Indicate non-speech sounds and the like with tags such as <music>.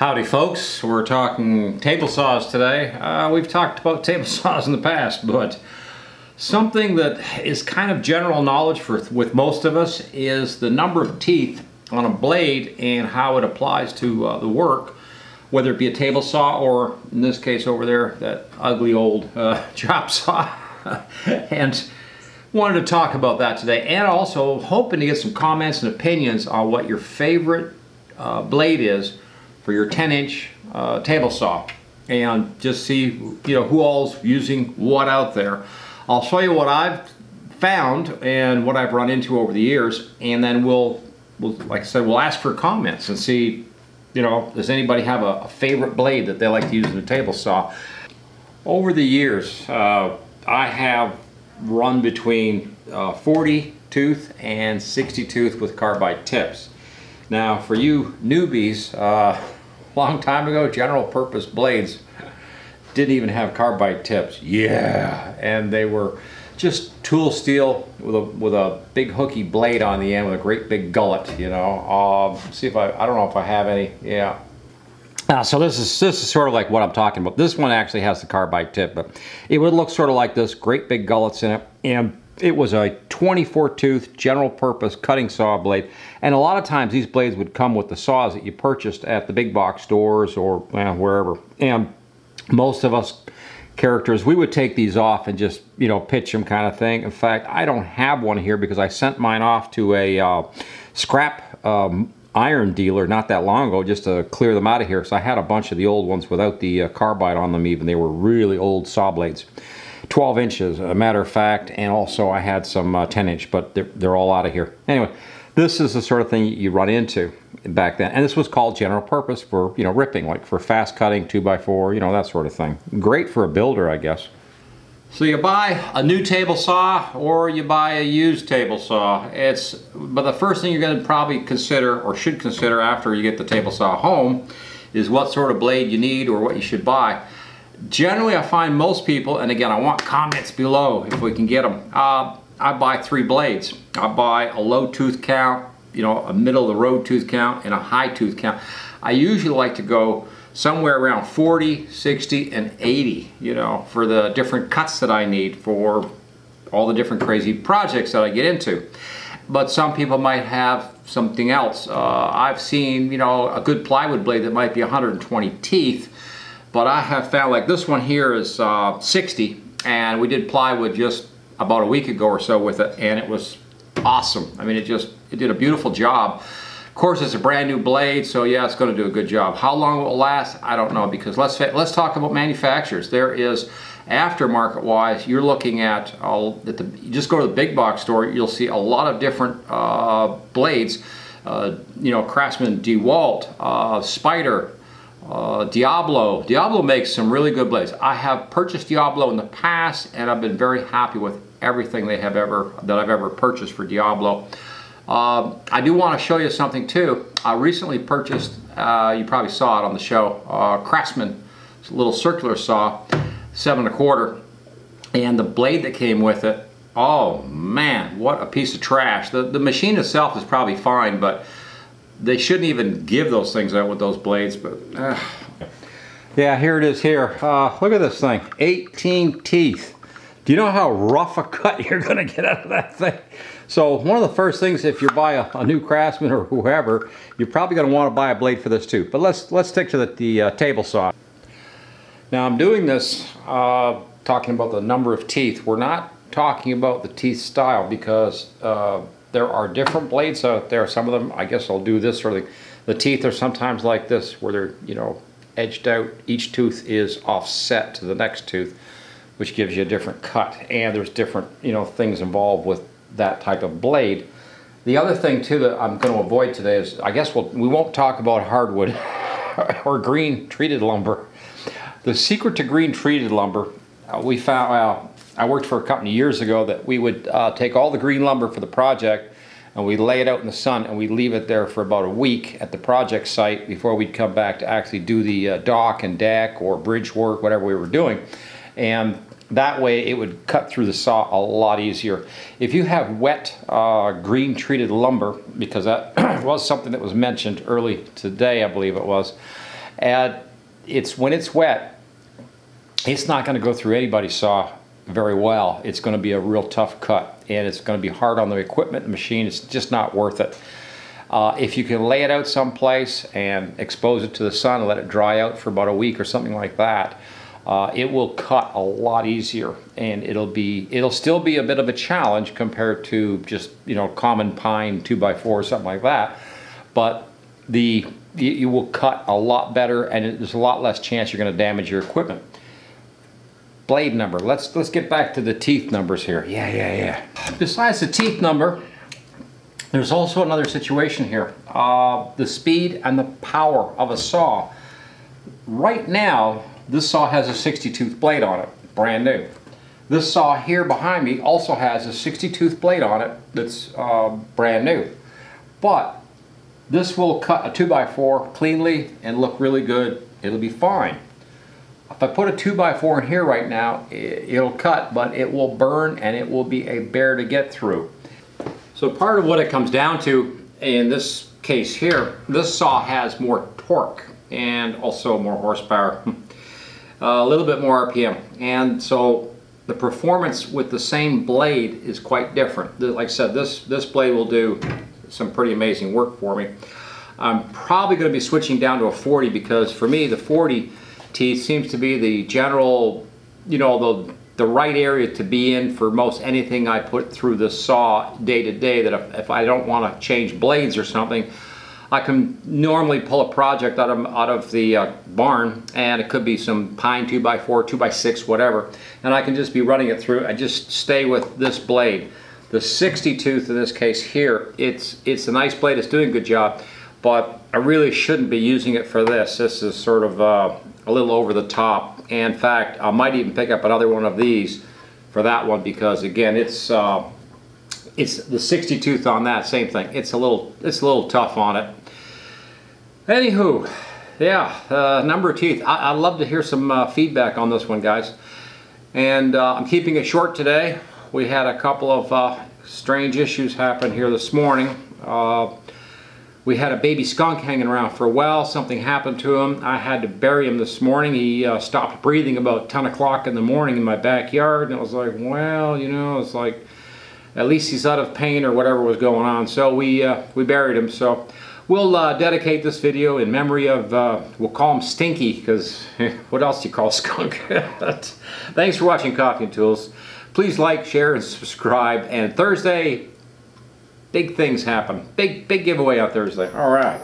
Howdy folks, we're talking table saws today. Uh, we've talked about <laughs> table saws in the past, but something that is kind of general knowledge for with most of us is the number of teeth on a blade and how it applies to uh, the work, whether it be a table saw or in this case over there, that ugly old uh, <laughs> chop saw. <laughs> and wanted to talk about that today and also hoping to get some comments and opinions on what your favorite uh, blade is for your 10 inch uh, table saw and just see you know who all's using what out there. I'll show you what I've found and what I've run into over the years and then we'll, we'll like I said we'll ask for comments and see you know does anybody have a, a favorite blade that they like to use in a table saw. Over the years uh, I have run between uh, 40 tooth and 60 tooth with carbide tips. Now for you newbies, uh, long time ago general purpose blades didn't even have carbide tips. Yeah, and they were just tool steel with a with a big hooky blade on the end with a great big gullet. You know, uh, see if I I don't know if I have any. Yeah. Uh, so this is this is sort of like what I'm talking about. This one actually has the carbide tip, but it would look sort of like this. Great big gullets in it, and it was a 24 tooth general purpose cutting saw blade. And a lot of times these blades would come with the saws that you purchased at the big box stores or well, wherever. And most of us characters we would take these off and just you know pitch them kind of thing. In fact I don't have one here because I sent mine off to a uh, scrap um, iron dealer not that long ago just to clear them out of here. So I had a bunch of the old ones without the uh, carbide on them even. They were really old saw blades 12 inches, a matter of fact, and also I had some uh, 10 inch, but they're, they're all out of here. Anyway, this is the sort of thing you run into back then. And this was called general purpose for, you know, ripping, like for fast cutting, 2x4, you know, that sort of thing. Great for a builder, I guess. So you buy a new table saw or you buy a used table saw. It's but the first thing you're going to probably consider or should consider after you get the table saw home is what sort of blade you need or what you should buy. Generally, I find most people, and again, I want comments below if we can get them. Uh, I buy three blades. I buy a low tooth count, you know, a middle of the road tooth count, and a high tooth count. I usually like to go somewhere around 40, 60, and 80, you know, for the different cuts that I need for all the different crazy projects that I get into. But some people might have something else. Uh, I've seen, you know, a good plywood blade that might be 120 teeth, but I have found like this one here is uh, 60 and we did plywood just about a week ago or so with it and it was awesome. I mean it just it did a beautiful job. Of course it's a brand new blade so yeah it's going to do a good job. How long it will last I don't know because let's let's talk about manufacturers. There is aftermarket wise you're looking at, all at the, just go to the big box store you'll see a lot of different uh, blades. Uh, you know Craftsman DeWalt, uh, Spyder, uh, Diablo. Diablo makes some really good blades. I have purchased Diablo in the past and I've been very happy with everything they have ever that I've ever purchased for Diablo. Uh, I do want to show you something too. I recently purchased, uh, you probably saw it on the show, uh, Craftsman little circular saw, seven and a quarter, and the blade that came with it, oh man, what a piece of trash. The, the machine itself is probably fine, but they shouldn't even give those things out with those blades, but uh. yeah, here it is here. Uh, look at this thing, 18 teeth. Do you know how rough a cut <laughs> you're gonna get out of that thing? So one of the first things, if you buy a, a new Craftsman or whoever, you're probably gonna wanna buy a blade for this too. But let's let's stick to the, the uh, table saw. Now I'm doing this uh, talking about the number of teeth. We're not talking about the teeth style because uh, there are different blades out there. Some of them, I guess I'll do this sort of thing. The teeth are sometimes like this, where they're, you know, edged out. Each tooth is offset to the next tooth, which gives you a different cut. And there's different, you know, things involved with that type of blade. The other thing too that I'm going to avoid today is, I guess we'll, we won't talk about hardwood <laughs> or green treated lumber. The secret to green treated lumber, uh, we found, well, I worked for a company years ago that we would uh, take all the green lumber for the project and we lay it out in the sun and we leave it there for about a week at the project site before we'd come back to actually do the uh, dock and deck or bridge work, whatever we were doing. And that way it would cut through the saw a lot easier. If you have wet uh, green treated lumber, because that <clears throat> was something that was mentioned early today, I believe it was, And it's when it's wet, it's not going to go through anybody's saw very well. It's going to be a real tough cut and it's going to be hard on the equipment, the machine. It's just not worth it. Uh, if you can lay it out someplace and expose it to the sun and let it dry out for about a week or something like that, uh, it will cut a lot easier and it'll be it'll still be a bit of a challenge compared to just you know common pine 2x4 or something like that but the you, you will cut a lot better and there's a lot less chance you're going to damage your equipment blade number. Let's let's get back to the teeth numbers here. Yeah, yeah, yeah. Besides the teeth number, there's also another situation here. Uh, the speed and the power of a saw. Right now, this saw has a 60 tooth blade on it, brand new. This saw here behind me also has a 60 tooth blade on it that's uh, brand new. But this will cut a 2x4 cleanly and look really good. It'll be fine. If I put a 2x4 in here right now, it'll cut, but it will burn and it will be a bear to get through. So part of what it comes down to in this case here, this saw has more torque and also more horsepower, <laughs> a little bit more RPM. And so the performance with the same blade is quite different. Like I said, this, this blade will do some pretty amazing work for me. I'm probably going to be switching down to a 40 because for me the 40 teeth seems to be the general, you know, the, the right area to be in for most anything I put through the saw day to day that if, if I don't want to change blades or something, I can normally pull a project out of, out of the uh, barn and it could be some pine 2x4, 2x6, whatever, and I can just be running it through. I just stay with this blade. The 60 tooth in this case here, it's, it's a nice blade, it's doing a good job, but I really shouldn't be using it for this. This is sort of uh, a little over the top. in fact, I might even pick up another one of these for that one because again, it's uh, it's the 60 tooth on that same thing. It's a little it's a little tough on it. Anywho, yeah, uh, number of teeth. I, would love to hear some uh, feedback on this one, guys. And uh, I'm keeping it short today. We had a couple of uh, strange issues happen here this morning. Uh, we had a baby skunk hanging around for a while. Something happened to him. I had to bury him this morning. He uh, stopped breathing about 10 o'clock in the morning in my backyard. And I was like, well, you know, it's like, at least he's out of pain or whatever was going on. So we, uh, we buried him. So we'll uh, dedicate this video in memory of, uh, we'll call him Stinky, because <laughs> what else do you call skunk? <laughs> Thanks for watching Coffee and Tools. Please like, share, and subscribe. And Thursday, big things happen. Big, big giveaway on Thursday. All right.